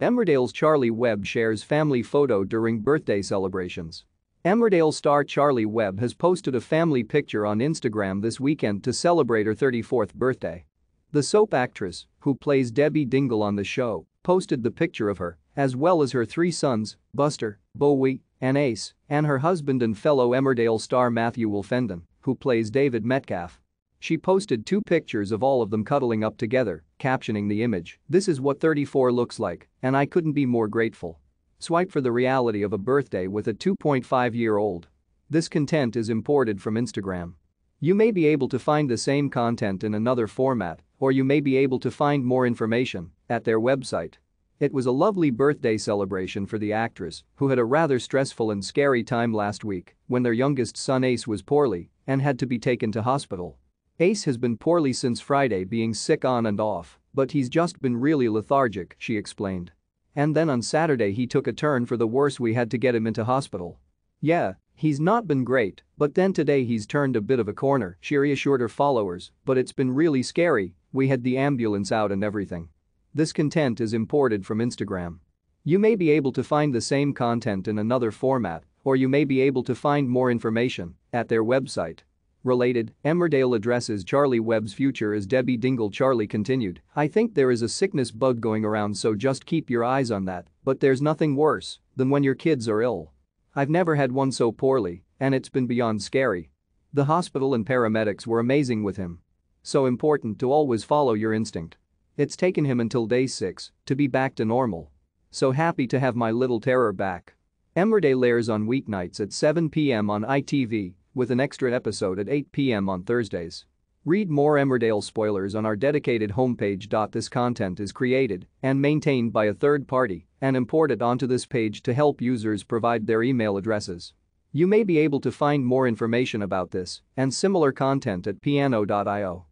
Emmerdale's Charley Webb shares family photo during birthday celebrations. Emmerdale star Charley Webb has posted a family picture on Instagram this weekend to celebrate her 34th birthday. The soap actress, who plays Debbie Dingle on the show, posted the picture of her, as well as her three sons, Buster, Bowie, and Ace, and her husband and fellow Emmerdale star Matthew Wolfenden, who plays David Metcalfe. She posted two pictures of all of them cuddling up together, captioning the image, This is what 34 looks like, and I couldn't be more grateful. Swipe for the reality of a birthday with a 2.5-year-old. This content is imported from Instagram. You may be able to find the same content in another format, or you may be able to find more information at their website. It was a lovely birthday celebration for the actress, who had a rather stressful and scary time last week when their youngest son Ace was poorly and had to be taken to hospital. Ace has been poorly since Friday being sick on and off, but he's just been really lethargic, she explained. And then on Saturday he took a turn for the worse we had to get him into hospital. Yeah, he's not been great, but then today he's turned a bit of a corner, she reassured her followers, but it's been really scary, we had the ambulance out and everything. This content is imported from Instagram. You may be able to find the same content in another format, or you may be able to find more information at their website. Related, Emmerdale addresses Charley Webb's future as Debbie Dingle Charley continued, I think there is a sickness bug going around so just keep your eyes on that, but there's nothing worse than when your kids are ill. I've never had one so poorly, and it's been beyond scary. The hospital and paramedics were amazing with him. So important to always follow your instinct. It's taken him until day 6 to be back to normal. So happy to have my little terror back. Emmerdale airs on weeknights at 7 p.m. on ITV with an extra episode at 8 p.m. on Thursdays. Read more Emmerdale spoilers on our dedicated homepage. This content is created and maintained by a third party and imported onto this page to help users provide their email addresses. You may be able to find more information about this and similar content at piano.io.